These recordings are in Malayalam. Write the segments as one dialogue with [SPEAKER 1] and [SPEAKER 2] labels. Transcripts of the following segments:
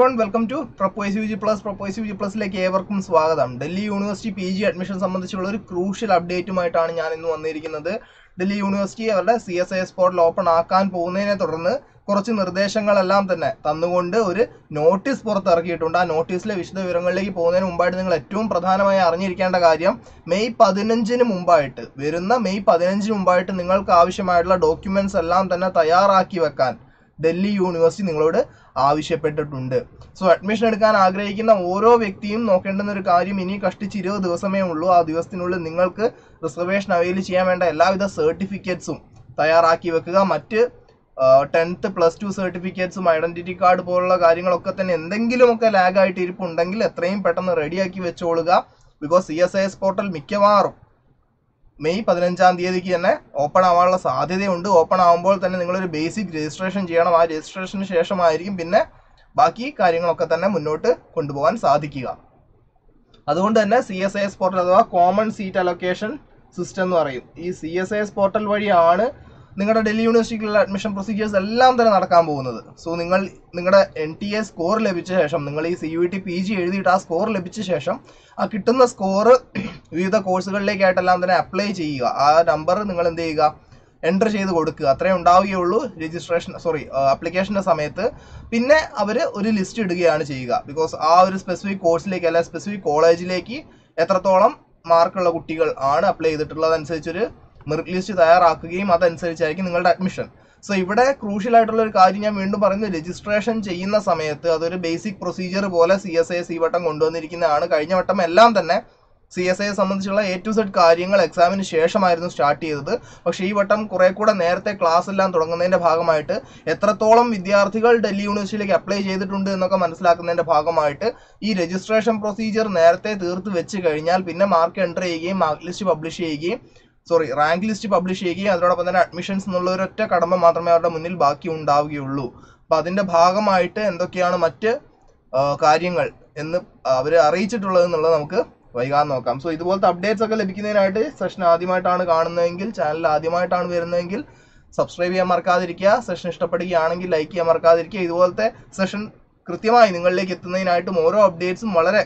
[SPEAKER 1] വൺ വെൽക്കം ടു പ്രൊപ്പോയ്സ് ജി പ്ലസ് പ്രൊപ്പോയ്സ് ജി പ്ലസിലേക്ക് ഏവർക്കും സ്വാഗതം. Delhi university P G admission സംബന്ധിച്ചുള്ള ഒരു ക്രൂഷ്യൽ അപ്ഡേറ്റുമായിട്ടാണ് ഞാൻ ഇന്ന് വന്നിരിക്കുന്നത്. ഡൽഹി യൂണിവേഴ്സിറ്റി അവരുടെ C S I S portal open ആക്കാൻ പോകുന്നതിനെ തുടർന്ന് കുറച്ച് നിർദ്ദേശങ്ങളെല്ലാം തന്നെ തന്നുകൊണ്ട് ഒരു നോട്ടീസ് പുറത്തിറക്കിയിട്ടുണ്ട്. ആ നോട്ടീസിലെ വിശദ വിവരങ്ങളിലേക്ക് പോകുന്നതിന് മുമ്പായിട്ട് നിങ്ങൾ ഏറ്റവും പ്രധാനമായി അറിഞ്ഞിരിക്കേണ്ട കാര്യം മെയ് പതിനഞ്ചിന് മുമ്പായിട്ട് വരുന്ന മെയ് പതിനഞ്ചിന് മുമ്പായിട്ട് നിങ്ങൾക്ക് ആവശ്യമായിട്ടുള്ള ഡോക്യുമെന്റ്സ് എല്ലാം തന്നെ തയ്യാറാക്കി വെക്കാൻ ഡൽഹി യൂണിവേഴ്സിറ്റി നിങ്ങളോട് ആവശ്യപ്പെട്ടിട്ടുണ്ട്. സോ അഡ്മിഷൻ എടുക്കാൻ ആഗ്രഹിക്കുന്ന ഓരോ വ്യക്തിയും നോക്കേണ്ടുന്ന ഒരു കാര്യം ഇനി കഷ്ടിച്ച് ഇരുപത് ദിവസമേ ഉള്ളൂ. ആ ദിവസത്തിനുള്ളിൽ നിങ്ങൾക്ക് റിസർവേഷൻ അവൈൽ ചെയ്യാൻ വേണ്ട എല്ലാവിധ സർട്ടിഫിക്കറ്റ്സും തയ്യാറാക്കി വെക്കുക. മറ്റ് ടെൻത്ത് പ്ലസ് ടു സർട്ടിഫിക്കറ്റ്സും ഐഡന്റിറ്റി കാർഡ് പോലുള്ള കാര്യങ്ങളൊക്കെ തന്നെ എന്തെങ്കിലുമൊക്കെ ലാഗായിട്ട് ഇരിപ്പുണ്ടെങ്കിൽ എത്രയും പെട്ടെന്ന് റെഡിയാക്കി വെച്ചോളുക. Because C S I S portal മിക്കവാറും മെയ് പതിനഞ്ചാം തീയതിക്ക് തന്നെ ഓപ്പൺ ആവാനുള്ള സാധ്യതയുണ്ട്. ഓപ്പൺ ആവുമ്പോൾ തന്നെ നിങ്ങളൊരു ബേസിക് രജിസ്ട്രേഷൻ ചെയ്യണം. ആ രജിസ്ട്രേഷന് ശേഷമായിരിക്കും പിന്നെ ബാക്കി കാര്യങ്ങളൊക്കെ തന്നെ മുന്നോട്ട് കൊണ്ടുപോകാൻ സാധിക്കുക. അതുകൊണ്ട് തന്നെ C S I S portal അഥവാ കോമൺ സീറ്റ് അലൊക്കേഷൻ സിസ്റ്റം എന്ന് പറയും. ഈ C S I S portal വഴിയാണ് നിങ്ങളുടെ ഡൽഹി യൂണിവേഴ്സിറ്റിയിലുള്ള അഡ്മിഷൻ പ്രൊസീജിയേഴ്സ് എല്ലാം തന്നെ നടക്കാൻ പോകുന്നത്. സോ നിങ്ങൾ നിങ്ങളുടെ എൻ ടി എ സ്കോർ ലഭിച്ച ശേഷം നിങ്ങൾ ഈ C U T P G എഴുതിയിട്ട് ആ സ്കോർ ലഭിച്ച ശേഷം ആ കിട്ടുന്ന സ്കോർ വിവിധ കോഴ്സുകളിലേക്കായിട്ടെല്ലാം തന്നെ അപ്ലൈ ചെയ്യുക. ആ നമ്പർ നിങ്ങൾ എന്ത് ചെയ്യുക? എന്റർ ചെയ്ത് കൊടുക്കുക. അത്രേ ഉണ്ടാവുകയുള്ളൂ രജിസ്ട്രേഷൻ സോറി അപ്ലിക്കേഷന്റെ സമയത്ത്. പിന്നെ അവർ ഒരു ലിസ്റ്റ് ഇടുകയാണ് ചെയ്യുക. ബിക്കോസ് ആ ഒരു സ്പെസിഫിക് കോഴ്സിലേക്ക് അല്ലെങ്കിൽ സ്പെസിഫിക് കോളേജിലേക്ക് എത്രത്തോളം മാർക്കുള്ള കുട്ടികൾ ആണ് അപ്ലൈ ചെയ്തിട്ടുള്ളത് അനുസരിച്ചൊരു മെറിറ്റ് ലിസ്റ്റ് തയ്യാറാക്കുകയും അതനുസരിച്ചായിരിക്കും നിങ്ങളുടെ അഡ്മിഷൻ സോ ഇവിടെ ക്രൂഷ്യൽ ആയിട്ടുള്ള ഒരു കാര്യം ഞാൻ വീണ്ടും പറയുന്നു. രജിസ്ട്രേഷൻ ചെയ്യുന്ന സമയത്ത് അതൊരു ബേസിക് പ്രൊസീജിയർ പോലെ സി എസ് ഐ സി വട്ടം കൊണ്ടുവന്നിരിക്കുന്നതാണ്. കഴിഞ്ഞ വട്ടം എല്ലാം തന്നെ സി എസ് ഐയെ സംബന്ധിച്ചുള്ള എ ടു സെഡ് കാര്യങ്ങൾ എക്സാമിന് ശേഷമായിരുന്നു സ്റ്റാർട്ട് ചെയ്തത്. പക്ഷേ ഈ വട്ടം കുറെ കൂടെ നേരത്തെ ക്ലാസ് എല്ലാം തുടങ്ങുന്നതിന്റെ ഭാഗമായിട്ട് എത്രത്തോളം വിദ്യാർത്ഥികൾ ഡൽഹി യൂണിവേഴ്സിറ്റിയിലേക്ക് അപ്ലൈ ചെയ്തിട്ടുണ്ട് എന്നൊക്കെ മനസ്സിലാക്കുന്നതിന്റെ ഭാഗമായിട്ട് ഈ രജിസ്ട്രേഷൻ പ്രൊസീജിയർ നേരത്തെ തീർത്ത് വെച്ച് കഴിഞ്ഞാൽ പിന്നെ മാർക്ക് എന്റർ ചെയ്യുകയും മാർക്ക് ലിസ്റ്റ് പബ്ലിഷ് ചെയ്യുകയും സോറി റാങ്ക് ലിസ്റ്റ് പബ്ലിഷ് ചെയ്യുകയും അതിനോടൊപ്പം തന്നെ അഡ്മിഷൻസ് എന്നുള്ള ഒരൊറ്റ കടമ മാത്രമേ അവരുടെ മുന്നിൽ ബാക്കി ഉണ്ടാവുകയുള്ളൂ. അപ്പൊ അതിന്റെ ഭാഗമായിട്ട് എന്തൊക്കെയാണ് മറ്റ് കാര്യങ്ങൾ എന്ന് അവർ അറിയിച്ചിട്ടുള്ളത് എന്നുള്ളത് നമുക്ക് വൈകാതെ നോക്കാം. സോ ഇതുപോലത്തെ അപ്ഡേറ്റ്സ് ഒക്കെ ലഭിക്കുന്നതിനായിട്ട് സെഷൻ ആദ്യമായിട്ടാണ് കാണുന്നതെങ്കിൽ ചാനൽ ആദ്യമായിട്ടാണ് വരുന്നതെങ്കിൽ സബ്സ്ക്രൈബ് ചെയ്യാൻ മറക്കാതിരിക്കുക. സെഷൻ ഇഷ്ടപ്പെടുകയാണെങ്കിൽ ലൈക്ക് ചെയ്യാൻ മറക്കാതിരിക്കുക. ഇതുപോലത്തെ സെഷൻ കൃത്യമായി നിങ്ങളിലേക്ക് എത്തുന്നതിനായിട്ടും ഓരോ അപ്ഡേറ്റ്സും വളരെ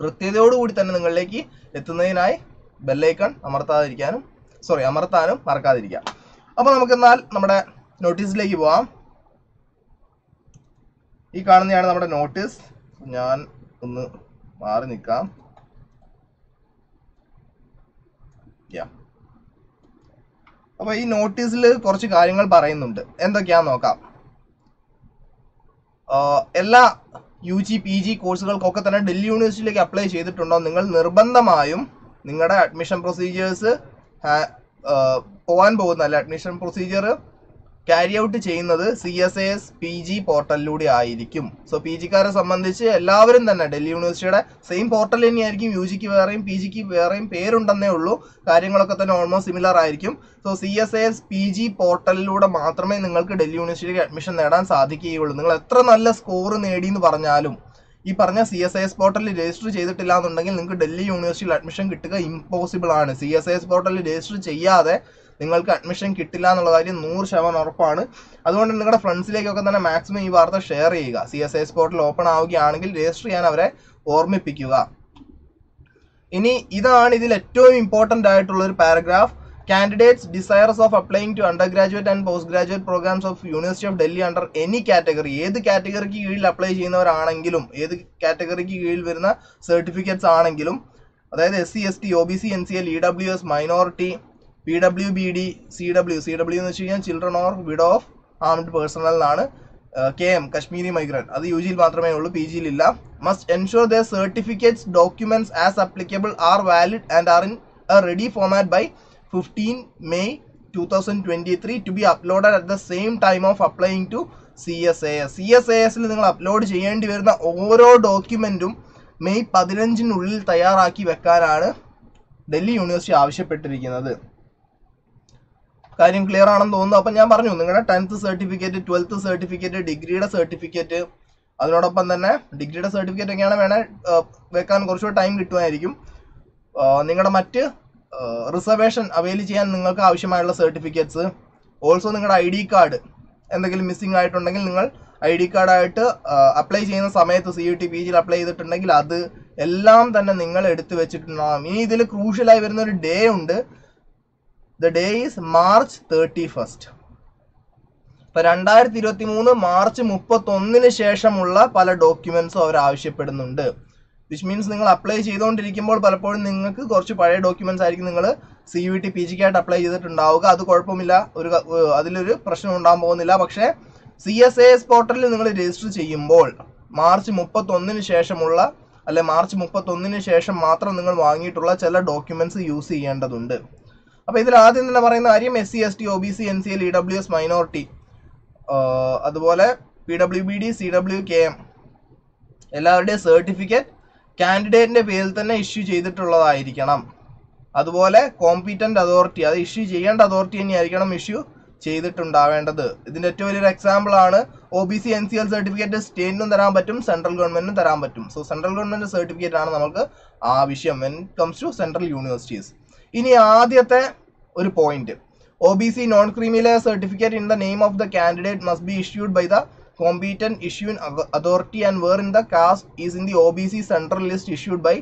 [SPEAKER 1] കൃത്യതയോടുകൂടി തന്നെ നിങ്ങളിലേക്ക് എത്തുന്നതിനായി ബെല്ലൈക്കൺ അമർത്താതിരിക്കാനും സോറി അമർത്താനും മറക്കാതിരിക്കാം. അപ്പോൾ നമുക്കെന്നാൽ നമ്മുടെ നോട്ടീസിലേക്ക് പോവാം. ഈ കാണുന്നതാണ് നമ്മുടെ നോട്ടീസ്. ഞാൻ ഒന്ന് മാറി നിൽക്കാം. അപ്പോൾ ഈ നോട്ടീസിൽ കുറച്ച് കാര്യങ്ങൾ പറയുന്നുണ്ട്. എന്തൊക്കെയാന്ന് നോക്കാം. എല്ലാ യു ജി പി ജി കോഴ്സുകൾക്കൊക്കെ തന്നെ ഡൽഹി യൂണിവേഴ്സിറ്റിയിലേക്ക് അപ്ലൈ ചെയ്തിട്ടുണ്ടോ? നിങ്ങൾ നിർബന്ധമായും നിങ്ങളുടെ അഡ്മിഷൻ പ്രൊസീജിയേഴ്സ് പോകാൻ പോകുന്ന അല്ല അഡ്മിഷൻ പ്രൊസീജിയർ ക്യാരി ഔട്ട് ചെയ്യുന്നത് C S S P G പോർട്ടലിലൂടെ ആയിരിക്കും. സോ പി ജിക്കാരെ സംബന്ധിച്ച് എല്ലാവരും തന്നെ ഡൽഹി യൂണിവേഴ്സിറ്റിയുടെ സെയിം പോർട്ടൽ തന്നെയായിരിക്കും യു ജിക്ക് വേറെയും പി ജിക്ക് വേറെയും പേരുണ്ടെന്നേ ഉള്ളൂ. കാര്യങ്ങളൊക്കെ തന്നെ ഓൾമോസ്റ്റ് സിമിലർ ആയിരിക്കും. So C S S P G പോർട്ടലിലൂടെ മാത്രമേ നിങ്ങൾക്ക് ഡൽഹി യൂണിവേഴ്സിറ്റിക്ക് അഡ്മിഷൻ നേടാൻ സാധിക്കുകയുള്ളൂ. നിങ്ങൾ എത്ര നല്ല സ്കോർ നേടി എന്ന് പറഞ്ഞാലും ഈ പറഞ്ഞ സി എസ് ഐ എസ് പോർട്ടലിൽ രജിസ്റ്റർ ചെയ്തിട്ടില്ല എന്നുണ്ടെങ്കിൽ നിങ്ങൾക്ക് ഡൽഹി യൂണിവേഴ്സിറ്റിയിൽ അഡ്മിഷൻ കിട്ടുക ഇമ്പോസിബിൾ ആണ്. സി എസ് ഐ എസ് പോർട്ടലിൽ രജിസ്റ്റർ ചെയ്യാതെ നിങ്ങൾക്ക് അഡ്മിഷൻ കിട്ടില്ല എന്നുള്ള കാര്യം നൂറ് ശതമാനം ഉറപ്പാണ്. അതുകൊണ്ട് നിങ്ങളുടെ ഫ്രണ്ട്സിലേക്കൊക്കെ തന്നെ മാക്സിമം ഈ വാർത്ത ഷെയർ ചെയ്യുക. C S I S portal open ആവുകയാണെങ്കിൽ രജിസ്റ്റർ ചെയ്യാൻ അവരെ ഓർമ്മിപ്പിക്കുക. ഇനി ഇതാണ് ഇതിൽ ഏറ്റവും ഇമ്പോർട്ടന്റ് ആയിട്ടുള്ള ഒരു paragraph candidates desires of applying to undergraduate and postgraduate programmes of university of Delhi under any category ഏത് കാറ്റഗറിക്ക് കീഴിൽ അപ്ലൈ ചെയ്യുന്നവരാണെങ്കിലും ഏത് കാറ്റഗറിക്ക് കീഴിൽ വരുന്ന സർട്ടിഫിക്കറ്റ്സ് ആണെങ്കിലും അതായത് S C S T O B C N C L E W S minority P W B D C W C W എന്ന് വെച്ച് കഴിഞ്ഞാൽ children or widow of armed എന്നാണ് കെ എം കശ്മീരി മൈഗ്രന്റ് അത് യു ജിയിൽ മാത്രമേ ഉള്ളൂ പി ജിയിൽ ഇല്ല. Must ensure the certificates documents as applicable are valid and are in a ready format by fifteen May two thousand twenty three to be uploaded at the same time of applying to C S A S C S A എസിൽ നിങ്ങൾ അപ്ലോഡ് ചെയ്യേണ്ടി വരുന്ന ഓരോ ഡോക്യുമെന്റും മെയ് പതിനഞ്ചിനുള്ളിൽ തയ്യാറാക്കി വെക്കാനാണ് ഡൽഹി യൂണിവേഴ്സിറ്റി ആവശ്യപ്പെട്ടിരിക്കുന്നത്. കാര്യം ക്ലിയർ ആണെന്ന് തോന്നുന്നു. അപ്പം ഞാൻ പറഞ്ഞു നിങ്ങളുടെ ടെൻത്ത് സർട്ടിഫിക്കറ്റ് ട്വൽത്ത് സർട്ടിഫിക്കറ്റ് ഡിഗ്രിയുടെ സർട്ടിഫിക്കറ്റ് അതിനോടൊപ്പം തന്നെ ഡിഗ്രിയുടെ സർട്ടിഫിക്കറ്റ് ഒക്കെയാണ് വേണേൽ വെക്കാൻ കുറച്ചുകൂടെ ടൈം കിട്ടുമായിരിക്കും. നിങ്ങളുടെ മറ്റ് റിസർവേഷൻ അവൈൽ ചെയ്യാൻ നിങ്ങൾക്ക് ആവശ്യമായുള്ള സർട്ടിഫിക്കറ്റ്സ് ഓൾസോ നിങ്ങളുടെ ഐ ഡി കാർഡ് എന്തെങ്കിലും മിസ്സിംഗ് ആയിട്ടുണ്ടെങ്കിൽ നിങ്ങൾ ഐ ഡി കാർഡായിട്ട് അപ്ലൈ ചെയ്യുന്ന സമയത്ത് സി യു ടി പി ജിയിൽ അപ്ലൈ ചെയ്തിട്ടുണ്ടെങ്കിൽ അത് എല്ലാം തന്നെ നിങ്ങൾ എടുത്തു വെച്ചിട്ടുണ്ടാകും ഇനി ഇതിൽ ക്രൂഷ്യലായി വരുന്ന ഒരു ഡേ ഉണ്ട്. The day is March thirty first ഇപ്പൊ രണ്ടായിരത്തി ഇരുപത്തി മൂന്ന് മാർച്ച് മുപ്പത്തൊന്നിന് ശേഷമുള്ള പല ഡോക്യുമെന്റ്സും അവർ ആവശ്യപ്പെടുന്നുണ്ട്. വിച്ച് മീൻസ് നിങ്ങൾ അപ്ലൈ ചെയ്തുകൊണ്ടിരിക്കുമ്പോൾ പലപ്പോഴും നിങ്ങൾക്ക് കുറച്ച് പഴയ ഡോക്യുമെന്റ്സ് ആയിരിക്കും നിങ്ങൾ സി യു ടി പി ജിക്കായിട്ട് അപ്ലൈ ചെയ്തിട്ടുണ്ടാവുക. അത് കുഴപ്പമില്ല. ഒരു അതിലൊരു പ്രശ്നം ഉണ്ടാകാൻ പോകുന്നില്ല. പക്ഷേ സി എസ് എ എസ് പോർട്ടലിൽ നിങ്ങൾ രജിസ്റ്റർ ചെയ്യുമ്പോൾ മാർച്ച് മുപ്പത്തൊന്നിന് ശേഷമുള്ള അല്ലെ മാർച്ച് മുപ്പത്തൊന്നിന് ശേഷം മാത്രം നിങ്ങൾ വാങ്ങിയിട്ടുള്ള ചില ഡോക്യുമെന്റ്സ് യൂസ് ചെയ്യേണ്ടതുണ്ട്. അപ്പോൾ ഇതിൽ ആദ്യം തന്നെ പറയുന്ന കാര്യം S C S T O B C N C L E W S minority അതുപോലെ P W B D C W K M എല്ലാവരുടെയും സർട്ടിഫിക്കറ്റ് കാൻഡിഡേറ്റിന്റെ പേരിൽ തന്നെ ഇഷ്യൂ ചെയ്തിട്ടുള്ളതായിരിക്കണം. അതുപോലെ കോമ്പീറ്റന്റ് അതോറിറ്റി അത് ഇഷ്യൂ ചെയ്യേണ്ട അതോറിറ്റി തന്നെയായിരിക്കണം ഇഷ്യൂ ചെയ്തിട്ടുണ്ടാവേണ്ടത്. ഇതിന്റെ ഏറ്റവും വലിയൊരു എക്സാമ്പിൾ ആണ് O B C N C L certificate സ്റ്റേറ്റിനും തരാൻ പറ്റും സെൻട്രൽ ഗവൺമെന്റിനും തരാൻ പറ്റും. സോ സെൻട്രൽ ഗവൺമെന്റ് സർട്ടിഫിക്കറ്റ് ആണ് നമുക്ക് ആവശ്യം when comes to central universities ഇനി ആദ്യത്തെ ഒരു point O B C non creamy layer certificate in the name of the candidate must be issued by the competent issuing and where in the caste is in the O B C central list issued by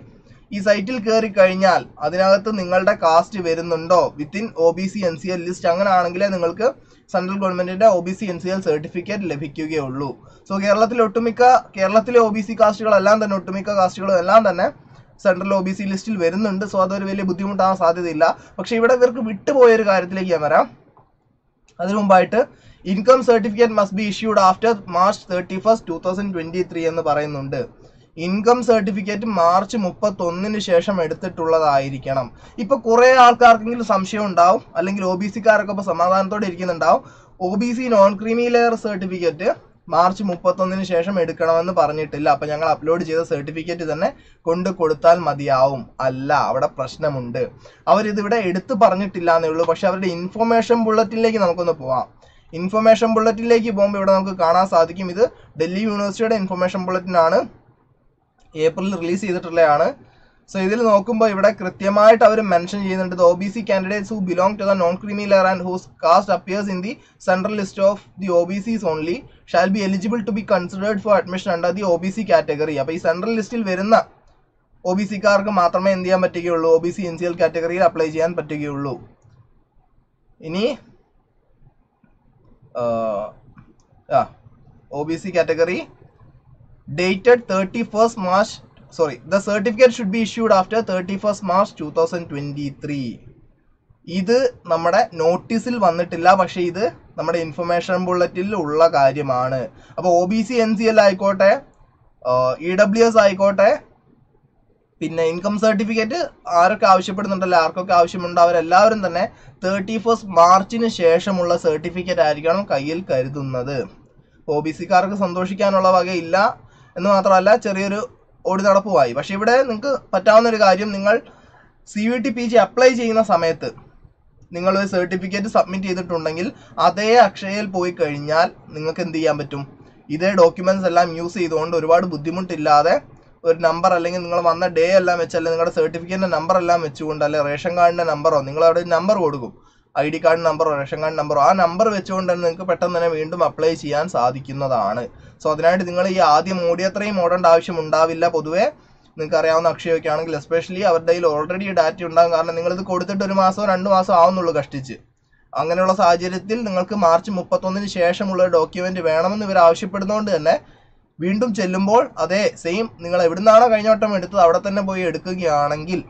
[SPEAKER 1] ഈ സൈറ്റിൽ കയറി കഴിഞ്ഞാൽ അതിനകത്ത് നിങ്ങളുടെ കാസ്റ്റ് വരുന്നുണ്ടോ? Within O B C N C L list അങ്ങനെ ആണെങ്കിലേ നിങ്ങൾക്ക് സെൻട്രൽ ഗവൺമെന്റിന്റെ O B C N C L certificate ലഭിക്കുകയുള്ളൂ. സോ കേരളത്തിലെ ഒട്ടുമിക്ക കേരളത്തിലെ ഒ ബി സി കാസ്റ്റുകളെല്ലാം തന്നെ ഒട്ടുമിക്ക കാസ്റ്റുകളും എല്ലാം തന്നെ സെൻട്രൽ ഒ ബി സി ലിസ്റ്റിൽ വരുന്നുണ്ട്. സോ അതൊരു വലിയ ബുദ്ധിമുട്ടാകാൻ സാധ്യതയില്ല. പക്ഷെ ഇവിടെ ഇവർക്ക് വിട്ടുപോയൊരു കാര്യത്തിലേക്ക് ഞാൻ വരാം. അതിനു മുമ്പായിട്ട് income certificate must be issued after March thirty first two thousand twenty three എന്ന് പറയുന്നുണ്ട്. ഇൻകം സർട്ടിഫിക്കറ്റ് മാർച്ച് മുപ്പത്തി ഒന്നിന് ശേഷം എടുത്തിട്ടുള്ളതായിരിക്കണം. ഇപ്പൊ കുറെ ആൾക്കാർക്കെങ്കിലും സംശയം ഉണ്ടാവും അല്ലെങ്കിൽ ഒ ബി സിക്കാരൊക്കെ ഇപ്പൊ സമാധാനത്തോടെ ഇരിക്കുന്നുണ്ടാവും. O B C non creamy layer certificate March മുപ്പത്തൊന്നിന് ശേഷം എടുക്കണമെന്ന് പറഞ്ഞിട്ടില്ല. അപ്പൊ ഞങ്ങൾ അപ്ലോഡ് ചെയ്ത സർട്ടിഫിക്കറ്റ് തന്നെ കൊണ്ട് കൊടുത്താൽ മതിയാവും. അല്ല അവിടെ പ്രശ്നമുണ്ട്. അവരിതിവിടെ എടുത്തു പറഞ്ഞിട്ടില്ല എന്നേ ഉള്ളൂ. പക്ഷെ അവരുടെ ഇൻഫർമേഷൻ ബുള്ളറ്റിലേക്ക് നമുക്കൊന്ന് പോവാം. ഇൻഫർമേഷൻ ബുള്ളറ്റിലേക്ക് പോകുമ്പോൾ ഇവിടെ നമുക്ക് കാണാൻ സാധിക്കും. ഇത് ഡൽഹി യൂണിവേഴ്സിറ്റിയുടെ ഇൻഫർമേഷൻ ബുള്ളറ്റിനാണ് ഏപ്രിൽ റിലീസ് ചെയ്തിട്ടുള്ളതാണ്. സോ ഇതിൽ നോക്കുമ്പോൾ ഇവിടെ കൃത്യമായിട്ട് അവർ മെൻഷൻ ചെയ്യുന്നുണ്ട് O B C candidates who belong to the non creamy layer and whose caste appears in the central list of the O B Cs only shall be eligible to be considered for admission under the O B C category അപ്പോൾ ഈ സെൻട്രൽ ലിസ്റ്റിൽ വരുന്ന ഒ ബി സിക്കാർക്ക് മാത്രമേ എന്ത് ചെയ്യാൻ പറ്റുകയുള്ളൂ? O B C N C L കാറ്റഗറിയിൽ അപ്ലൈ ചെയ്യാൻ പറ്റുകയുള്ളൂ. ഇനി O B C category dated dated 31st March sorry the certificate should be issued after 31st March 2023 ഇത് നമ്മുടെ നോട്ടീസിൽ വന്നിട്ടില്ല പക്ഷേ ഇത് നമ്മുടെ ഇൻഫർമേഷൻ ബുള്ളറ്റിൽ ഉള്ള കാര്യമാണ്. അപ്പോൾ O B C N C L ആയിക്കോട്ടെ ഇ ഡബ്ല്യു എസ് ആയിക്കോട്ടെ പിന്നെ ഇൻകം സർട്ടിഫിക്കറ്റ് ആരൊക്കെ ആവശ്യപ്പെടുന്നുണ്ടല്ലോ ആർക്കൊക്കെ ആവശ്യമുണ്ട് അവരെല്ലാവരും തന്നെ തേർട്ടി ഫസ്റ്റ് മാർച്ചിന് ശേഷമുള്ള സർട്ടിഫിക്കറ്റ് ആയിരിക്കണം കയ്യിൽ കരുതുന്നത്. ഒ ബി സിക്കാർക്ക് സന്തോഷിക്കാനുള്ള വകയില്ല. എന്ന് മാത്രമല്ല ചെറിയൊരു ഓടി നടപ്പുമായി പക്ഷെ ഇവിടെ നിങ്ങൾക്ക് പറ്റാവുന്ന ഒരു കാര്യം നിങ്ങൾ C V T P G apply ചെയ്യുന്ന സമയത്ത് നിങ്ങൾ ഒരു സർട്ടിഫിക്കറ്റ് സബ്മിറ്റ് ചെയ്തിട്ടുണ്ടെങ്കിൽ അതേ അക്ഷയയിൽ പോയി കഴിഞ്ഞാൽ നിങ്ങൾക്ക് എന്ത് ചെയ്യാൻ പറ്റും? ഇതേ ഡോക്യുമെന്റ്സ് എല്ലാം യൂസ് ചെയ്തുകൊണ്ട് ഒരുപാട് ബുദ്ധിമുട്ടില്ലാതെ ഒരു നമ്പർ അല്ലെങ്കിൽ നിങ്ങൾ വന്ന ഡേ എല്ലാം വെച്ച് അല്ലെങ്കിൽ നിങ്ങളുടെ സർട്ടിഫിക്കറ്റിന്റെ നമ്പർ എല്ലാം വെച്ചുകൊണ്ട് അല്ലെങ്കിൽ റേഷൻ കാർഡിന്റെ നമ്പറോ നിങ്ങൾ അവിടെ നമ്പർ കൊടുക്കും. ഐ ഡി കാർഡ് നമ്പറോ റേഷൻ കാർഡ് നമ്പറോ ആ നമ്പർ വെച്ചുകൊണ്ട് തന്നെ നിങ്ങൾക്ക് പെട്ടെന്ന് തന്നെ വീണ്ടും അപ്ലൈ ചെയ്യാൻ സാധിക്കുന്നതാണ്. സോ അതിനായിട്ട് നിങ്ങൾ ഈ ആദ്യം മൂടിയത്രയും ഓടേണ്ട ആവശ്യം ഉണ്ടാവില്ല. പൊതുവേ നിങ്ങൾക്ക് അറിയാവുന്ന അക്ഷയൊക്കെ ആണെങ്കിൽ എസ്പെഷ്യലി അവരുടെ കയ്യിൽ ഓൾറെഡി ഡാറ്റ ഉണ്ടാകും. കാരണം നിങ്ങൾ ഇത് കൊടുത്തിട്ട് ഒരു മാസം രണ്ട് മാസമോ ആവുന്നുള്ളൂ കഷ്ടിച്ച്. അങ്ങനെയുള്ള സാഹചര്യത്തിൽ നിങ്ങൾക്ക് മാർച്ച് മുപ്പത്തൊന്നിന് ശേഷമുള്ള ഡോക്യുമെന്റ് വേണമെന്ന് ഇവർ ആവശ്യപ്പെടുന്നതുകൊണ്ട് തന്നെ വീണ്ടും ചെല്ലുമ്പോൾ അതേ സെയിം നിങ്ങൾ എവിടുന്നാണോ കഴിഞ്ഞ വട്ടം എടുത്തത് അവിടെ തന്നെ പോയി എടുക്കുകയാണെങ്കിൽ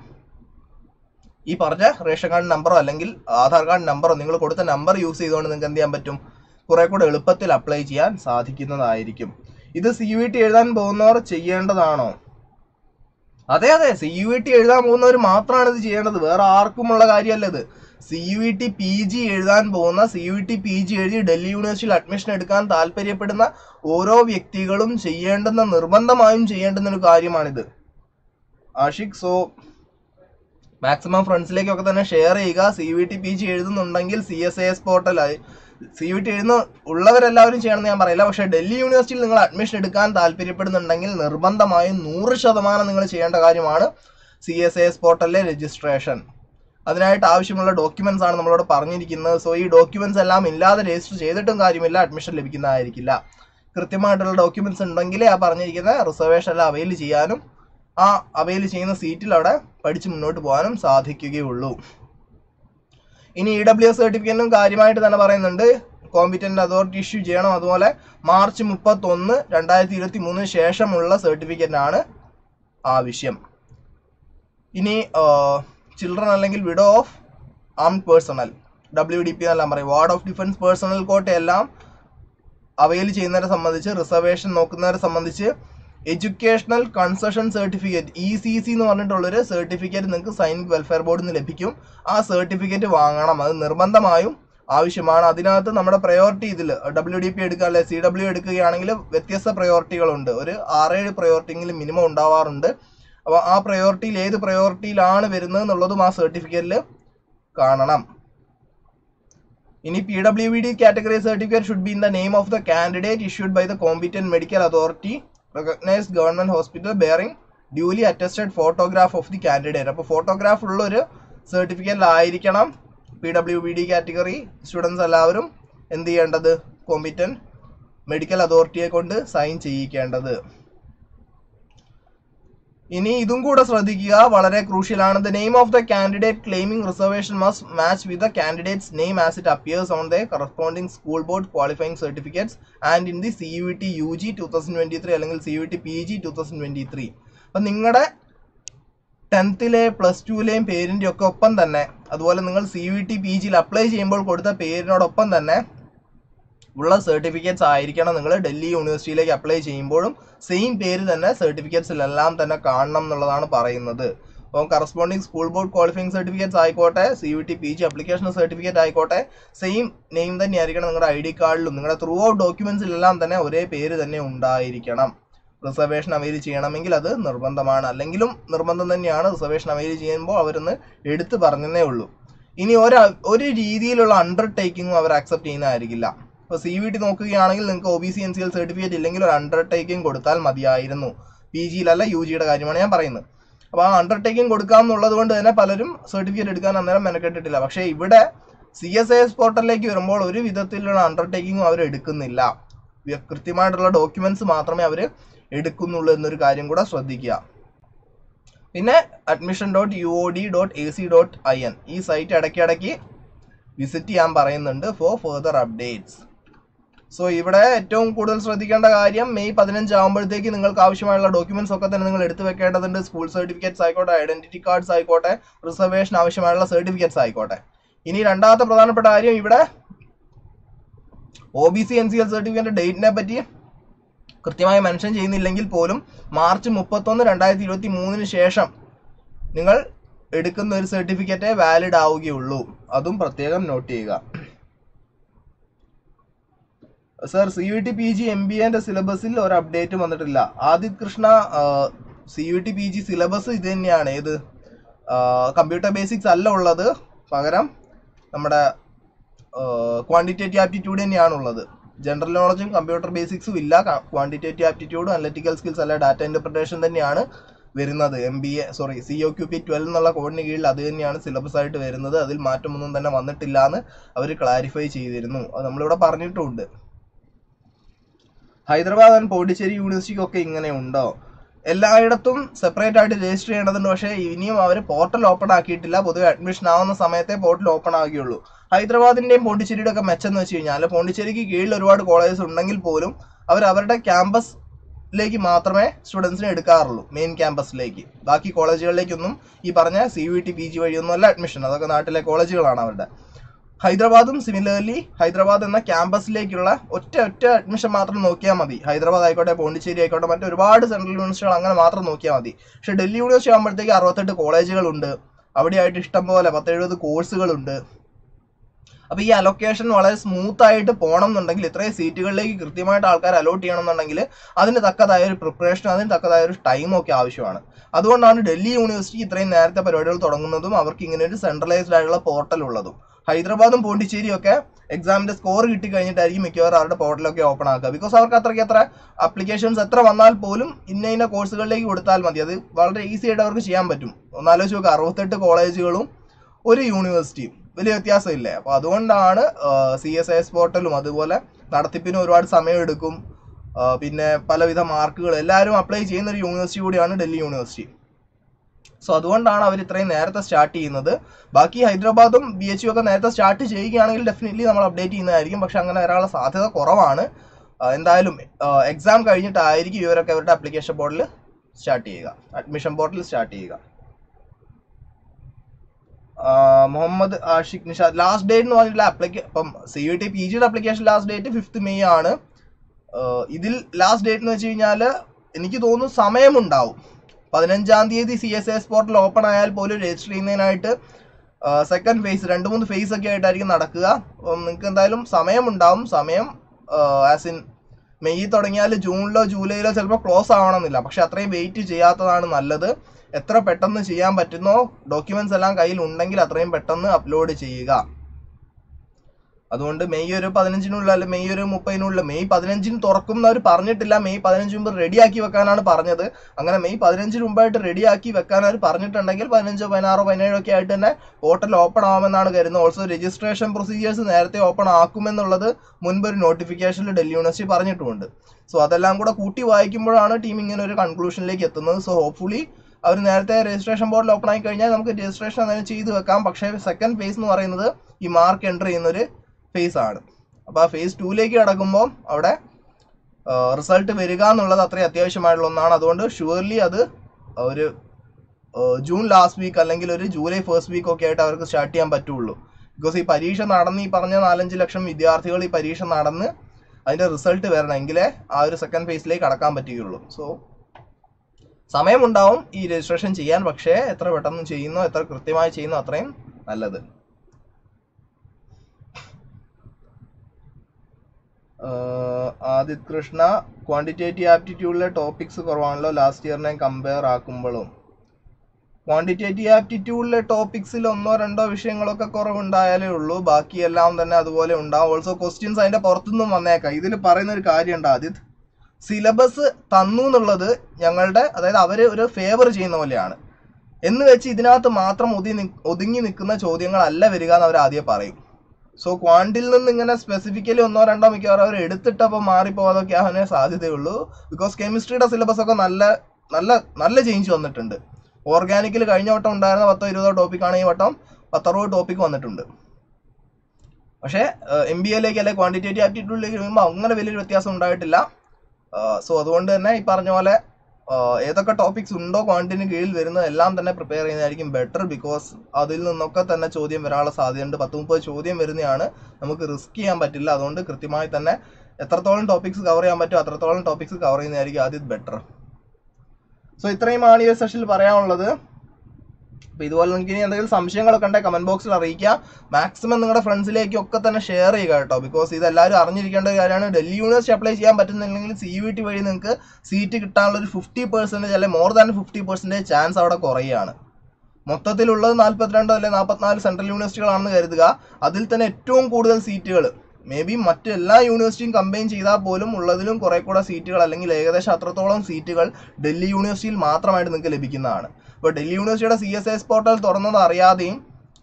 [SPEAKER 1] ഈ പറഞ്ഞ റേഷൻ കാർഡ് നമ്പറോ അല്ലെങ്കിൽ ആധാർ കാർഡ് നമ്പറോ നിങ്ങൾ കൊടുത്ത നമ്പർ യൂസ് ചെയ്തുകൊണ്ട് നിങ്ങൾക്ക് എന്ത് ചെയ്യാൻ പറ്റും? കുറെ കൂടെ എളുപ്പത്തിൽ അപ്ലൈ ചെയ്യാൻ സാധിക്കുന്നതായിരിക്കും. ഇത് സി യു ടി എഴുതാൻ പോകുന്നവർ ചെയ്യേണ്ടതാണോ? അതെ അതെ. സി യു ടി എഴുതാൻ പോകുന്നവർ മാത്രമാണ് ഇത് ചെയ്യേണ്ടത്. വേറെ ആർക്കുമുള്ള കാര്യമല്ല ഇത്. C U T P G എഴുതാൻ പോകുന്ന C U T P G എഴുതി ഡൽഹി യൂണിവേഴ്സിറ്റിയിൽ അഡ്മിഷൻ എടുക്കാൻ താല്പര്യപ്പെടുന്ന ഓരോ വ്യക്തികളും ചെയ്യേണ്ടുന്ന നിർബന്ധമായും ചെയ്യേണ്ടുന്ന ഒരു കാര്യമാണിത്. ആഷിഖ് സോ മാക്സിമം ഫ്രണ്ട്സിലേക്കൊക്കെ തന്നെ ഷെയർ ചെയ്യുക. C V T P G എഴുതുന്നുണ്ടെങ്കിൽ C S S പോർട്ടലായി സി വി ടി എഴുതുന്ന ഉള്ളവരെല്ലാവരും ചെയ്യണമെന്ന് ഞാൻ പറയില്ല. പക്ഷേ ഡൽഹി യൂണിവേഴ്സിറ്റിയിൽ നിങ്ങൾ അഡ്മിഷൻ എടുക്കാൻ താല്പര്യപ്പെടുന്നുണ്ടെങ്കിൽ നിർബന്ധമായും നൂറ് ശതമാനം നിങ്ങൾ ചെയ്യേണ്ട കാര്യമാണ് സി എസ് എസ് പോർട്ടലിലെ രജിസ്ട്രേഷൻ അതിനായിട്ട് ആവശ്യമുള്ള ഡോക്യുമെന്റ്സ് ആണ് നമ്മളോട് പറഞ്ഞിരിക്കുന്നത്. സോ ഈ ഡോക്യുമെന്റ്സ് എല്ലാം ഇല്ലാതെ രജിസ്റ്റർ ചെയ്തിട്ടും കാര്യമില്ല. അഡ്മിഷൻ ലഭിക്കുന്നതായിരിക്കില്ല. കൃത്യമായിട്ടുള്ള ഡോക്യുമെന്റ്സ് ഉണ്ടെങ്കിലേ ആ പറഞ്ഞിരിക്കുന്ന റിസർവേഷൻ എല്ലാം അവൈൽ ചെയ്യാനും ആ അവയിൽ ചെയ്യുന്ന സീറ്റിൽ അവിടെ പഠിച്ച് മുന്നോട്ട് പോകാനും സാധിക്കുകയുള്ളൂ. ഇനി ഇ ഡബ്ല്യു എസ് സർട്ടിഫിക്കറ്റിനും കാര്യമായിട്ട് തന്നെ പറയുന്നുണ്ട്. കോമ്പിറ്റന്റ് അതോറിറ്റി ഇഷ്യൂ ചെയ്യണം. അതുപോലെ മാർച്ച് മുപ്പത്തൊന്ന് രണ്ടായിരത്തി ഇരുപത്തി മൂന്നിന് ശേഷമുള്ള സർട്ടിഫിക്കറ്റാണ് ആവശ്യം ഇനി ചിൽഡ്രൻ അല്ലെങ്കിൽ widow of armed personnel W D P എന്നെല്ലാം പറയും വാർഡ് ഓഫ് ഡിഫൻസ് പേഴ്സണൽ കോട്ടയെല്ലാം അവയിൽ ചെയ്യുന്നവരെ സംബന്ധിച്ച് റിസർവേഷൻ നോക്കുന്നവരെ സംബന്ധിച്ച് educational concession certificate E C C എന്ന് പറഞ്ഞിട്ടുള്ളൊരു സർട്ടിഫിക്കറ്റ് നിങ്ങൾക്ക് സൈനിക് വെൽഫെയർ ബോർഡിൽ നിന്ന് ലഭിക്കും. ആ സർട്ടിഫിക്കറ്റ് വാങ്ങണം. അത് നിർബന്ധമായും ആവശ്യമാണ്. അതിനകത്ത് നമ്മുടെ പ്രയോറിറ്റി ഇതിൽ ഡബ്ല്യു ഡി പി എടുക്കുക അല്ലെ സി ഡബ്ല്യു എടുക്കുകയാണെങ്കിൽ വ്യത്യസ്ത പ്രയോറിറ്റികളുണ്ട് ഒരു ആറേഴ് പ്രയോറിറ്റിയെങ്കിലും മിനിമം ഉണ്ടാവാറുണ്ട്. അപ്പോൾ ആ പ്രയോറിറ്റിയിൽ ഏത് പ്രയോറിറ്റിയിലാണ് വരുന്നത് എന്നുള്ളതും ആ സർട്ടിഫിക്കറ്റിൽ കാണണം. ഇനി P W B D category certificate should be in the name of the candidate issued by the competent medical authority recognised government hospital bearing duly attested photograph of the candidate അപ്പോൾ ഫോട്ടോഗ്രാഫ് ഉള്ള ഒരു സർട്ടിഫിക്കറ്റിലായിരിക്കണം P W B D category students എല്ലാവരും എന്ത് ചെയ്യേണ്ടത്? കോമ്പിറ്റൻ മെഡിക്കൽ അതോറിറ്റിയെ കൊണ്ട് സൈൻ ചെയ്യിക്കേണ്ടത്. ഇനി ഇതും കൂടെ ശ്രദ്ധിക്കുക. വളരെ ക്രൂഷ്യൽ ആണ്. The name of the candidate claiming reservation must match with the candidate's name as it appears on the corresponding school board qualifying certificates and in the C U T U G two thousand twenty three അല്ലെങ്കിൽ C U T P G two thousand twenty three അപ്പം നിങ്ങളുടെ ടെൻത്തിലെ പ്ലസ് ടുവിലെയും പേരിന്റെ ഒക്കെ ഒപ്പം തന്നെ അതുപോലെ നിങ്ങൾ സി യു ടി പി ജിയിൽ അപ്ലൈ ചെയ്യുമ്പോൾ കൊടുത്ത പേരിനോടൊപ്പം തന്നെ ഉള്ള സർട്ടിഫിക്കറ്റ്സ് ആയിരിക്കണം. നിങ്ങൾ ഡൽഹി യൂണിവേഴ്സിറ്റിയിലേക്ക് അപ്ലൈ ചെയ്യുമ്പോഴും സെയിം പേര് തന്നെ സർട്ടിഫിക്കറ്റ്സിലെല്ലാം തന്നെ കാണണം എന്നുള്ളതാണ് പറയുന്നത്. അപ്പോൾ corresponding school board qualifying certificates ആയിക്കോട്ടെ C U T P G application certificate ആയിക്കോട്ടെ സെയിം നെയിം തന്നെ ആയിരിക്കണം നിങ്ങളുടെ ഐ ഡി കാർഡിലും. നിങ്ങളുടെ ത്രൂ ഔട്ട് ഡോക്യുമെൻസിലെല്ലാം തന്നെ ഒരേ പേര് തന്നെ ഉണ്ടായിരിക്കണം. റിസർവേഷൻ അവൈൽ ചെയ്യണമെങ്കിൽ അത് നിർബന്ധമാണ്. അല്ലെങ്കിലും നിർബന്ധം തന്നെയാണ് റിസർവേഷൻ അവൈൽ ചെയ്യുമ്പോൾ അവരൊന്ന് എടുത്തു പറഞ്ഞതേ ഉള്ളൂ. ഇനി ഒരു ഒരു രീതിയിലുള്ള അണ്ടർടേക്കിങ്ങും അവർ അക്സെപ്റ്റ് ചെയ്യുന്നതായിരിക്കില്ല. ഇപ്പോൾ സി വി ടി നോക്കുകയാണെങ്കിൽ നിങ്ങൾക്ക് O B C N C L certificate ഇല്ലെങ്കിൽ ഒരു അണ്ടർടേക്കിംഗ് കൊടുത്താൽ മതിയായിരുന്നു. പി ജിയിലല്ല യു ജിയുടെ കാര്യമാണ് ഞാൻ പറയുന്നത്. അപ്പോൾ ആ അണ്ടർടേക്കിംഗ് കൊടുക്കാം എന്നുള്ളത് കൊണ്ട് തന്നെ പലരും സർട്ടിഫിക്കറ്റ് എടുക്കാൻ അന്നേരം മെനക്കെട്ടിട്ടില്ല. പക്ഷേ ഇവിടെ സി എസ് എസ് പോർട്ടലിലേക്ക് വരുമ്പോൾ ഒരു വിധത്തിലുള്ള അണ്ടർടേക്കിങ്ങും അവർ എടുക്കുന്നില്ല. കൃത്യമായിട്ടുള്ള ഡോക്യുമെന്റ്സ് മാത്രമേ അവർ എടുക്കുന്നുള്ളൂ എന്നൊരു കാര്യം കൂടെ ശ്രദ്ധിക്കുക. പിന്നെ admission dot U O D dot A C dot I N ഈ സൈറ്റ് ഇടയ്ക്കിടയ്ക്ക് വിസിറ്റ് ചെയ്യാൻ പറയുന്നുണ്ട് ഫോർ ഫെർദർ അപ്ഡേറ്റ്സ് സോ ഇവിടെ ഏറ്റവും കൂടുതൽ ശ്രദ്ധിക്കേണ്ട കാര്യം മെയ് പതിനഞ്ച് ആകുമ്പോഴത്തേക്ക് നിങ്ങൾക്ക് ആവശ്യമായുള്ള ഡോക്യുമെന്റ്സ് ഒക്കെ തന്നെ നിങ്ങൾ എടുത്തു വെക്കേണ്ടതുണ്ട്. സ്കൂൾ സർട്ടിഫിക്കറ്റ്സ് ആയിക്കോട്ടെ ഐഡന്റിറ്റി കാർഡ്സ് ആയിക്കോട്ടെ റിസർവേഷൻ ആവശ്യമായുള്ള സർട്ടിഫിക്കറ്റ്സ് ആയിക്കോട്ടെ. ഇനി രണ്ടാമത്തെ പ്രധാനപ്പെട്ട കാര്യം ഇവിടെ O B C N C L certificate ഡേറ്റിനെ പറ്റി കൃത്യമായി മെൻഷൻ ചെയ്യുന്നില്ലെങ്കിൽ പോലും മാർച്ച് മുപ്പത്തൊന്ന് രണ്ടായിരത്തി ഇരുപത്തി മൂന്നിന് ശേഷം നിങ്ങൾ എടുക്കുന്ന ഒരു സർട്ടിഫിക്കറ്റേ വാലിഡ് ആവുകയുള്ളൂ. അതും പ്രത്യേകം നോട്ട് ചെയ്യുക. Sir C U T P G M B എന്റെ സിലബസിൽ ഒരു അപ്ഡേറ്റ് വന്നിട്ടില്ല. Adith Krishna C U T P G syllabus ഇത് തന്നെയാണ്. ഏത്? കമ്പ്യൂട്ടർ ബേസിക്സ് അല്ല ഉള്ളത്. പകരം നമ്മുടെ ക്വാണ്ടിറ്റേറ്റീവ് ആപ്റ്റിറ്റ്യൂഡ് തന്നെയാണ് ഉള്ളത്. ജനറൽ നോളജും കമ്പ്യൂട്ടർ ബേസിക്സും ഇല്ല. ക്വാണ്ടിറ്റേറ്റീവ് ആപ്റ്റിറ്റ്യൂഡും അനലറ്റിക്കൽ സ്കിൽസ് അല്ല ഡാറ്റ ഇന്റർപ്രിട്ടേഷൻ തന്നെയാണ് വരുന്നത്. M B A sorry C O Q P twelve എന്നുള്ള കോഡിന് കീഴിൽ അത് തന്നെയാണ് സിലബസ് ആയിട്ട് വരുന്നത്. അതിൽ മാറ്റമൊന്നും തന്നെ വന്നിട്ടില്ല എന്ന് അവർ ക്ലാരിഫൈ ചെയ്തിരുന്നു. അത് നമ്മളിവിടെ പറഞ്ഞിട്ടുമുണ്ട് ഹൈദരാബാദ് ആൻഡ് പോണ്ടിച്ചേരി യൂണിവേഴ്സിറ്റിക്കൊക്കെ ഇങ്ങനെ ഉണ്ടോ? എല്ലായിടത്തും സെപ്പറേറ്റ് ആയിട്ട് രജിസ്റ്റർ ചെയ്യേണ്ടതുണ്ട്. പക്ഷേ ഇനിയും അവർ പോർട്ടൽ ഓപ്പൺ ആക്കിയിട്ടില്ല. പൊതുവെ അഡ്മിഷൻ ആവുന്ന സമയത്തെ പോർട്ടൽ ഓപ്പൺ ആകുകയുള്ളൂ ഹൈദരാബാദിന്റെയും പോണ്ടിച്ചേരിയുടെ ഒക്കെ മെച്ചം എന്ന് വെച്ച് കഴിഞ്ഞാൽ പോണ്ടിച്ചേരിക്ക് കീഴിൽ ഒരുപാട് കോളേജസ് ഉണ്ടെങ്കിൽ പോലും അവർ അവരുടെ ക്യാമ്പസിലേക്ക് മാത്രമേ സ്റ്റുഡൻസിനെ എടുക്കാറുള്ളൂ. മെയിൻ ക്യാമ്പസിലേക്ക് ബാക്കി കോളേജുകളിലേക്കൊന്നും ഈ പറഞ്ഞ C V T P G വഴിയൊന്നും അല്ല അഡ്മിഷൻ അതൊക്കെ നാട്ടിലെ കോളേജുകളാണ് അവരുടെ. ഹൈദരാബാദും സിമിലർലി ഹൈദരാബാദ് എന്ന ക്യാമ്പസിലേക്കുള്ള ഒറ്റ ഒറ്റ അഡ്മിഷൻ മാത്രം നോക്കിയാൽ മതി. ഹൈദരാബാദ് ആയിക്കോട്ടെ പോണ്ടിച്ചേരി ആയിക്കോട്ടെ മറ്റു ഒരുപാട് സെൻട്രൽ യൂണിവേഴ്സിറ്റികൾ അങ്ങനെ മാത്രം നോക്കിയാൽ മതി. പക്ഷേ ഡൽഹി യൂണിവേഴ്സിറ്റി ആകുമ്പോഴത്തേക്ക് അറുപത്തെട്ട് കോളേജുകളുണ്ട്. അവിടെയായിട്ട് ഇഷ്ടം പോലെ പത്തെഴുപത് കോഴ്സുകളുണ്ട് അപ്പോൾ ഈ അലൊക്കേഷൻ വളരെ സ്മൂത്ത് ആയിട്ട് പോകണം എന്നുണ്ടെങ്കിൽ ഇത്രയും സീറ്റുകളിലേക്ക് കൃത്യമായിട്ട് ആൾക്കാർ അലോട്ട് ചെയ്യണം എന്നുണ്ടെങ്കിൽ അതിന് തക്കതായ ഒരു പ്രിപ്പറേഷൻ അതിന് തക്കതായ ഒരു ടൈം ഒക്കെ ആവശ്യമാണ്. അതുകൊണ്ടാണ് ഡൽഹി യൂണിവേഴ്സിറ്റി ഇത്രയും നേരത്തെ പരിപാടികൾ തുടങ്ങുന്നതും അവർക്ക് ഇങ്ങനെ ഒരു സെൻട്രലൈസ്ഡ് ആയിട്ടുള്ള പോർട്ടൽ ഉള്ളതും. ഹൈദരാബാദും പോണ്ടിച്ചേരിയും ഒക്കെ എക്സാമിന്റെ സ്കോർ കിട്ടി കഴിഞ്ഞിട്ടായിരിക്കും മിക്കവാറും അവരുടെ പോർട്ടലൊക്കെ ഓപ്പൺ ആക്കുക. ബിക്കോസ് അവർക്ക് അത്രയ്ക്ക് എത്ര അപ്ലിക്കേഷൻസ് എത്ര വന്നാൽ പോലും ഇന്ന ഇന്ന കോഴ്സുകളിലേക്ക് കൊടുത്താൽ മതി. അത് വളരെ ഈസി ആയിട്ട് അവർക്ക് ചെയ്യാൻ പറ്റും. ഒന്നാലോചിച്ച് നോക്കുക അറുപത്തെട്ട് കോളേജുകളും ഒരു യൂണിവേഴ്സിറ്റിയും വലിയ വ്യത്യാസമില്ലേ? അപ്പോൾ അതുകൊണ്ടാണ് സി എസ് എസ് പോർട്ടലും അതുപോലെ നടത്തിപ്പിന് ഒരുപാട് സമയമെടുക്കും. പിന്നെ പലവിധ മാർക്കുകൾ എല്ലാവരും അപ്ലൈ ചെയ്യുന്ന ഒരു യൂണിവേഴ്സിറ്റി കൂടിയാണ് ഡൽഹി യൂണിവേഴ്സിറ്റി സോ അതുകൊണ്ടാണ് അവർ ഇത്രയും നേരത്തെ സ്റ്റാർട്ട് ചെയ്യുന്നത്. ബാക്കി ഹൈദരാബാദും ബി എച്ച് ഒക്കെ നേരത്തെ സ്റ്റാർട്ട് ചെയ്യുകയാണെങ്കിൽ ഡെഫിനറ്റ്ലി നമ്മൾ അപ്ഡേറ്റ് ചെയ്യുന്നതായിരിക്കും. പക്ഷെ അങ്ങനെ വരാനുള്ള സാധ്യത കുറവാണ്. എന്തായാലും എക്സാം കഴിഞ്ഞിട്ടായിരിക്കും ഇവരൊക്കെ അവരുടെ അപ്ലിക്കേഷൻ പോർട്ടൽ സ്റ്റാർട്ട് ചെയ്യുക. അഡ്മിഷൻ പോർട്ടൽ സ്റ്റാർട്ട് ചെയ്യുക. മുഹമ്മദ് ആഷിഖ് നിഷാദ് ലാസ്റ്റ് ഡേറ്റ് എന്ന് പറഞ്ഞിട്ടുള്ള അപ്ലിക്കേ ഇപ്പം സി യു ടി പി ജിയുടെ application last date fifth May ആണ്. ഇതിൽ ലാസ്റ്റ് ഡേറ്റ് എന്ന് വെച്ച് കഴിഞ്ഞാൽ എനിക്ക് തോന്നുന്നു സമയമുണ്ടാവും. പതിനഞ്ചാം തീയതി C S S portal open ആയാൽ പോലും രജിസ്റ്റർ ചെയ്യുന്നതിനായിട്ട് സെക്കൻഡ് ഫേസ് രണ്ട് മൂന്ന് ഫേസ് ഒക്കെ ആയിട്ടായിരിക്കും നടക്കുക. നിങ്ങൾക്ക് എന്തായാലും സമയമുണ്ടാവും. സമയം ആസ് ഇൻ മെയ് തുടങ്ങിയാൽ ജൂണിലോ ജൂലൈയിലോ ചിലപ്പോൾ ക്ലോസ് ആവണമെന്നില്ല. പക്ഷെ അത്രയും വെയിറ്റ് ചെയ്യാത്തതാണ് നല്ലത്. എത്ര പെട്ടെന്ന് ചെയ്യാൻ പറ്റുന്നോ ഡോക്യുമെന്റ്സ് എല്ലാം കയ്യിൽ ഉണ്ടെങ്കിൽ അത്രയും പെട്ടെന്ന് അപ്ലോഡ് ചെയ്യുക. അതുകൊണ്ട് മെയ് ഒരു പതിനഞ്ചിനുള്ളിൽ അല്ലെങ്കിൽ മെയ് ഒരു മുപ്പതിനുള്ളിൽ മെയ് പതിനഞ്ചിന് തുറക്കും തുറക്കുന്നവർ പറഞ്ഞിട്ടില്ല. മെയ് പതിനഞ്ച് മുമ്പ് റെഡിയാക്കി വെക്കാനാണ് പറഞ്ഞത്. അങ്ങനെ മെയ് പതിനഞ്ചിന് മുമ്പായിട്ട് റെഡിയാക്കി വെക്കാൻ അവർ പറഞ്ഞിട്ടുണ്ടെങ്കിൽ പതിനഞ്ചോ പതിനാറോ പതിനേഴോ ഒക്കെ ആയിട്ട് തന്നെ പോർട്ടൽ ഓപ്പൺ ആവുമെന്നാണ് കരുതുന്നത്. ഓൾസോ രജിസ്ട്രേഷൻ പ്രൊസീജിയേഴ്സ് നേരത്തെ ഓപ്പൺ ആക്കുമെന്നുള്ളത് മുൻപ് ഒരു നോട്ടിഫിക്കേഷനിൽ ഡൽഹി യൂണിവേഴ്സിറ്റി പറഞ്ഞിട്ടുമുണ്ട്. സോ അതെല്ലാം കൂടെ കൂട്ടി വായിക്കുമ്പോഴാണ് ടീം ഇങ്ങനെ ഒരു കൺക്ലൂഷനിലേക്ക് എത്തുന്നത്. സോ ഹോപ്പ്ഫുള്ളി അവർ നേരത്തെ രജിസ്ട്രേഷൻ ബോർഡിൽ ഓപ്പൺ ആയി കഴിഞ്ഞാൽ നമുക്ക് രജിസ്ട്രേഷൻ അങ്ങനെ ചെയ്ത് വെക്കാം. പക്ഷേ സെക്കൻഡ് ഫേസ് എന്ന് പറയുന്നത് ഈ മാർക്ക് എന്റർ ചെയ്യുന്ന ഒരു ഫേസ് ആണ്. അപ്പോൾ ആ ഫേസ് ടുവിലേക്ക് കടക്കുമ്പോൾ അവിടെ റിസൾട്ട് വരിക എന്നുള്ളത് അത്രയും അത്യാവശ്യമായിട്ടുള്ള ഒന്നാണ്. അതുകൊണ്ട് ഷുവർലി അത് ഒരു ജൂൺ ലാസ്റ്റ് വീക്ക് അല്ലെങ്കിൽ ഒരു ജൂലൈ ഫസ്റ്റ് വീക്ക് ഒക്കെ ആയിട്ട് അവർക്ക് സ്റ്റാർട്ട് ചെയ്യാൻ പറ്റുള്ളൂ. ബിക്കോസ് ഈ പരീക്ഷ നടന്ന് ഈ പറഞ്ഞ നാലഞ്ച് ലക്ഷം വിദ്യാർത്ഥികൾ ഈ പരീക്ഷ നടന്ന് അതിന്റെ റിസൾട്ട് വരണമെങ്കിലേ ആ ഒരു സെക്കൻഡ് ഫേസിലേക്ക് കടക്കാൻ പറ്റുകയുള്ളൂ. സോ സമയമുണ്ടാവും ഈ രജിസ്ട്രേഷൻ ചെയ്യാൻ. പക്ഷേ എത്ര പെട്ടെന്ന് ചെയ്യുന്നോ എത്ര കൃത്യമായി ചെയ്യുന്നോ അത്രയും നല്ലത്. ആദിത് കൃഷ്ണ ക്വാണ്ടിറ്റേറ്റീവ് ആപ്റ്റിറ്റ്യൂഡിലെ ടോപ്പിക്സ് കുറവാണല്ലോ ലാസ്റ്റ് ഇയറിനെ കമ്പയർ ആക്കുമ്പോഴും ക്വാണ്ടിറ്റേറ്റീവ് ആപ്റ്റിറ്റ്യൂഡിലെ ടോപ്പിക്സിൽ ഒന്നോ രണ്ടോ വിഷയങ്ങളൊക്കെ കുറവുണ്ടായാലേ ഉള്ളൂ. ബാക്കിയെല്ലാം തന്നെ അതുപോലെ ഉണ്ടാവും. ഓൾസോ ക്വസ്റ്റ്യൻസ് അതിന്റെ പുറത്തുനിന്നും വന്നേക്കാം. ഇതിൽ പറയുന്ന ഒരു കാര്യമുണ്ട് ആദിത്. സിലബസ് തന്നു എന്നുള്ളത് ഞങ്ങളുടെ അതായത് അവർ ഒരു ഫേവർ ചെയ്യുന്ന പോലെയാണ്. എന്ന് വെച്ച് ഇതിനകത്ത് മാത്രം ഒതുങ്ങി ഒതുങ്ങി നിൽക്കുന്ന ചോദ്യങ്ങളല്ല വരിക എന്ന് അവർ ആദ്യം പറയും. സോ ക്വാണ്ടിൽ നിന്ന് ഇങ്ങനെ സ്പെസിഫിക്കലി ഒന്നോ രണ്ടോ മിക്കവാറും അവർ എടുത്തിട്ടപ്പോൾ മാറിപ്പോകാതൊക്കെ ആവാനേ സാധ്യതയുള്ളൂ. ബിക്കോസ് കെമിസ്ട്രിയുടെ സിലബസ് ഒക്കെ നല്ല നല്ല നല്ല ചേഞ്ച് വന്നിട്ടുണ്ട്. ഓർഗാനിക്കിൽ കഴിഞ്ഞ വട്ടം ഉണ്ടായിരുന്ന പത്തോ ഇരുപതോ ടോപ്പിക്കാണ് ഈ വട്ടം. പത്തറുപത് ടോപ്പിക് വന്നിട്ടുണ്ട്. പക്ഷേ എം ബി എയിലേക്ക് അല്ലെങ്കിൽ ക്വാണ്ടിറ്റേറ്റീവ് ആപ്റ്റിറ്റ്യൂഡിലേക്ക് വരുമ്പോൾ അങ്ങനെ വലിയൊരു വ്യത്യാസം ഉണ്ടായിട്ടില്ല. സോ അതുകൊണ്ട് തന്നെ ഈ പറഞ്ഞ പോലെ ഏതൊക്കെ ടോപ്പിക്സ് ഉണ്ടോ ക്വാണ്ടിന് കീഴിൽ വരുന്നത് എല്ലാം തന്നെ പ്രിപ്പയർ ചെയ്യുന്നതായിരിക്കും ബെറ്റർ ബിക്കോസ് അതിൽ നിന്നൊക്കെ തന്നെ ചോദ്യം വരാനുള്ള സാധ്യതയുണ്ട്. പത്ത് മുപ്പത് ചോദ്യം വരുന്നതാണ് നമുക്ക് റിസ്ക് ചെയ്യാൻ പറ്റില്ല. അതുകൊണ്ട് കൃത്യമായി തന്നെ എത്രത്തോളം ടോപ്പിക്സ് കവർ ചെയ്യാൻ പറ്റുമോ അത്രത്തോളം ടോപ്പിക്സ് കവർ ചെയ്യുന്നതായിരിക്കും ആദ്യം ബെറ്റർ സോ ഇത്രയുമാണ് ഈ സെഷനിൽ പറയാനുള്ളത്. അപ്പൊ ഇതുപോലെ നിങ്ങൾക്ക് ഇനി എന്തെങ്കിലും സംശയങ്ങളൊക്കെ ഉണ്ടെങ്കിൽ കമന്റ് ബോക്സിൽ അറിയിക്കുക. മാക്സിമം നിങ്ങളുടെ ഫ്രണ്ട്സിലേക്ക് ഒക്കെ തന്നെ ഷെയർ ചെയ്യുക കേട്ടോ. ബിക്കോസ് ഇതെല്ലാവരും അറിഞ്ഞിരിക്കേണ്ട കാര്യമാണ്. ഡൽഹി യൂണിവേഴ്സിറ്റി അപ്ലൈ ചെയ്യാൻ പറ്റുന്നില്ലെങ്കിൽ സി വി ടി വഴി നിങ്ങൾക്ക് സീറ്റ് കിട്ടാനുള്ള ഒരു ഫിഫ്റ്റി പെർസെന്റേജ് അല്ലെങ്കിൽ more than fifty percentage chance അവിടെ കുറയുകയാണ്. മൊത്തത്തിലുള്ളത് നാൽപ്പത്തിരണ്ടോ അല്ലെങ്കിൽ നാൽപ്പത്തിനാല് സെൻട്രൽ യൂണിവേഴ്സിറ്റികളാണെന്ന് കരുതുക. അതിൽ തന്നെ ഏറ്റവും കൂടുതൽ സീറ്റുകൾ മേ ബി മറ്റെല്ലാ യൂണിവേഴ്സിറ്റിയും കമ്പൈൻ ചെയ്താൽ പോലും ഉള്ളതിലും കുറേ കൂടെ സീറ്റുകൾ അല്ലെങ്കിൽ ഏകദേശം അത്രത്തോളം സീറ്റുകൾ ഡൽഹി യൂണിവേഴ്സിറ്റിയിൽ മാത്രമായിട്ട് നിങ്ങൾക്ക് ലഭിക്കുന്നതാണ്. ഇപ്പോൾ ഡൽഹി യൂണിവേഴ്സിറ്റിയുടെ സി എസ് എസ് പോർട്ടൽ തുറന്നത് അറിയാതെയും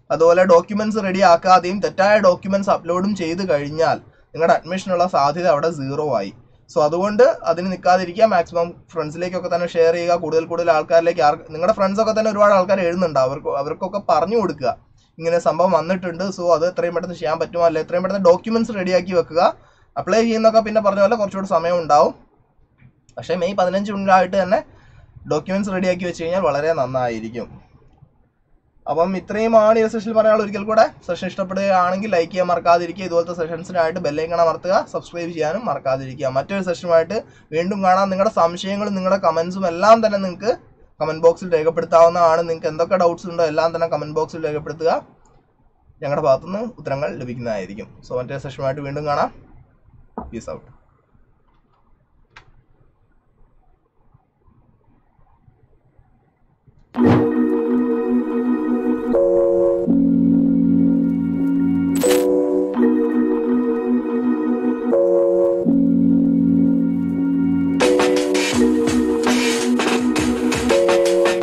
[SPEAKER 1] അതുപോലെ ഡോക്യുമെന്റ്സ് റെഡി ആക്കാതെയും തെറ്റായ ഡോക്യുമെന്റ്സ് അപ്ലോഡും ചെയ്ത് കഴിഞ്ഞാൽ നിങ്ങളുടെ അഡ്മിഷനുള്ള സാധ്യത അവിടെ സീറോ ആയി. സോ അതുകൊണ്ട് അതിന് നിൽക്കാതിരിക്കുക. മാക്സിമം ഫ്രണ്ട്സിലേക്കൊക്കെ തന്നെ ഷെയർ ചെയ്യുക. കൂടുതൽ കൂടുതൽ ആൾക്കാരിലേക്ക് ആർ നിങ്ങളുടെ ഫ്രണ്ട്സൊക്കെ തന്നെ ഒരുപാട് ആൾക്കാർ എഴുതുന്നുണ്ട്. അവർക്ക് അവർക്കൊക്കെ പറഞ്ഞു കൊടുക്കുക. ഇങ്ങനെ സംഭവം വന്നിട്ടുണ്ട്. സോ അത് എത്രയും പെട്ടെന്ന് ചെയ്യാൻ പറ്റുമോ? അല്ലെ എത്രയും പെട്ടെന്ന് ഡോക്യുമെന്റ്സ് റെഡിയാക്കി വെക്കുക. അപ്ലൈ ചെയ്യുന്നൊക്കെ പിന്നെ പറഞ്ഞ പോലെ കുറച്ചുകൂടി സമയം ഉണ്ടാവും. പക്ഷേ മെയ് പതിനഞ്ചിനുള്ളിലായിട്ട് തന്നെ ഡോക്യുമെന്റ്സ് റെഡിയാക്കി വെച്ച് കഴിഞ്ഞാൽ വളരെ നന്നായിരിക്കും. അപ്പം ഇത്രയുമാണ് ഈ സെഷനിൽ പറയാനുള്ള ഒരിക്കൽ കൂടെ സെഷൻ ഇഷ്ടപ്പെടുകയാണെങ്കിൽ ലൈക്ക് ചെയ്യാൻ മറക്കാതിരിക്കുക. ഇതുപോലത്തെ സെഷൻസിനായിട്ട് ബെല്ലൈക്കണ അമർത്തുക. സബ്സ്ക്രൈബ് ചെയ്യാനും മറക്കാതിരിക്കുക. മറ്റൊരു സെഷനുമായിട്ട് വീണ്ടും കാണാം. നിങ്ങളുടെ സംശയങ്ങളും നിങ്ങളുടെ കമൻസും എല്ലാം തന്നെ നിങ്ങൾക്ക് കമന്റ് ബോക്സിൽ രേഖപ്പെടുത്താവുന്നതാണ്. നിങ്ങൾക്ക് എന്തൊക്കെ ഡൗട്ട്സ് ഉണ്ടോ എല്ലാം തന്നെ കമന്റ് ബോക്സിൽ രേഖപ്പെടുത്തുക. ഞങ്ങളുടെ ഭാഗത്തുനിന്ന് ഉത്തരങ്ങൾ ലഭിക്കുന്നതായിരിക്കും. സോ മറ്റേ സെഷനുമായിട്ട് വീണ്ടും കാണാം. Peace out